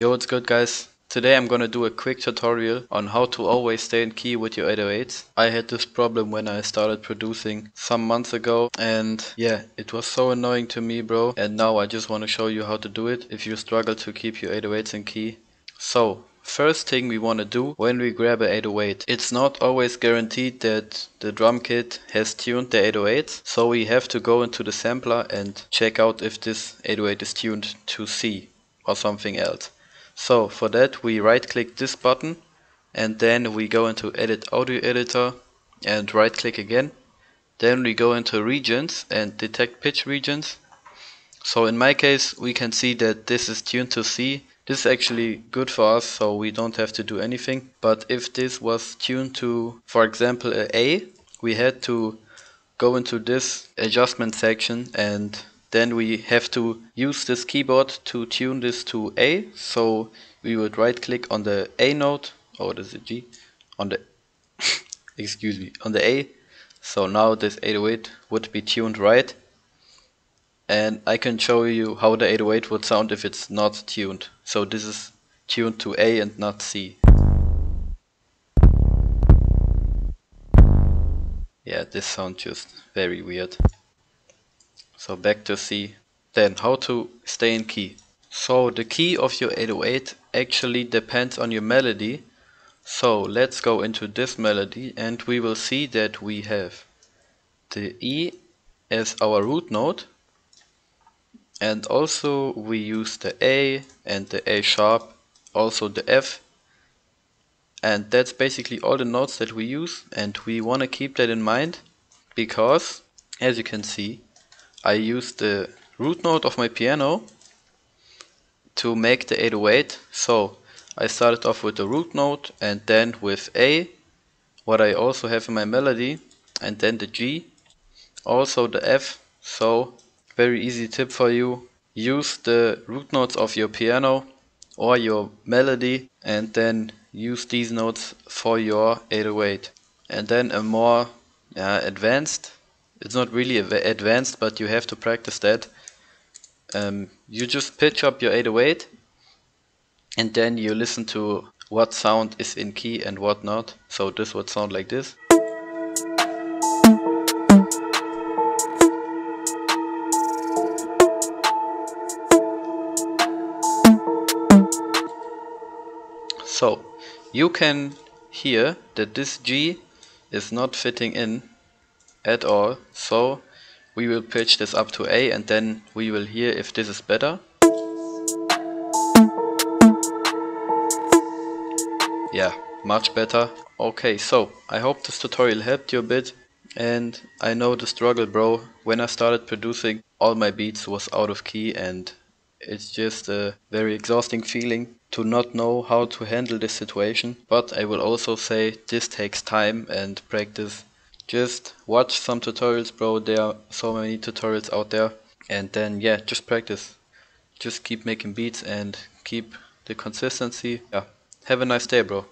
Yo, what's good guys? Today I'm gonna do a quick tutorial on how to always stay in key with your 808s. I had this problem when I started producing some months ago and yeah, it was so annoying to me bro and now I just wanna show you how to do it if you struggle to keep your 808s in key. So, first thing we wanna do when we grab a 808, it's not always guaranteed that the drum kit has tuned the 808s, so we have to go into the sampler and check out if this 808 is tuned to C or something else. So for that we right click this button and then we go into edit audio editor and right click again. Then we go into regions and detect pitch regions. So in my case we can see that this is tuned to C. This is actually good for us so we don't have to do anything. But if this was tuned to for example a we had to go into this adjustment section and then we have to use this keyboard to tune this to A. So we would right click on the A note, or what is it G? On the, excuse me, on the A. So now this 808 would be tuned right. And I can show you how the 808 would sound if it's not tuned. So this is tuned to A and not C. Yeah, this sounds just very weird. So back to C. Then how to stay in key. So the key of your 808 actually depends on your melody. So let's go into this melody and we will see that we have the E as our root note and also we use the A and the A sharp, also the F and that's basically all the notes that we use and we want to keep that in mind because as you can see I use the root note of my piano to make the 808. So I started off with the root note and then with A, what I also have in my melody, and then the G, also the F. So very easy tip for you. Use the root notes of your piano or your melody and then use these notes for your 808. And then a more uh, advanced it's not really advanced, but you have to practice that. Um, you just pitch up your 808 and then you listen to what sound is in key and what not. So this would sound like this. So you can hear that this G is not fitting in at all. So we will pitch this up to A and then we will hear if this is better. Yeah, much better. Okay, so I hope this tutorial helped you a bit and I know the struggle bro. When I started producing all my beats was out of key and it's just a very exhausting feeling to not know how to handle this situation. But I will also say this takes time and practice just watch some tutorials bro. There are so many tutorials out there. And then yeah just practice. Just keep making beats and keep the consistency. Yeah. Have a nice day bro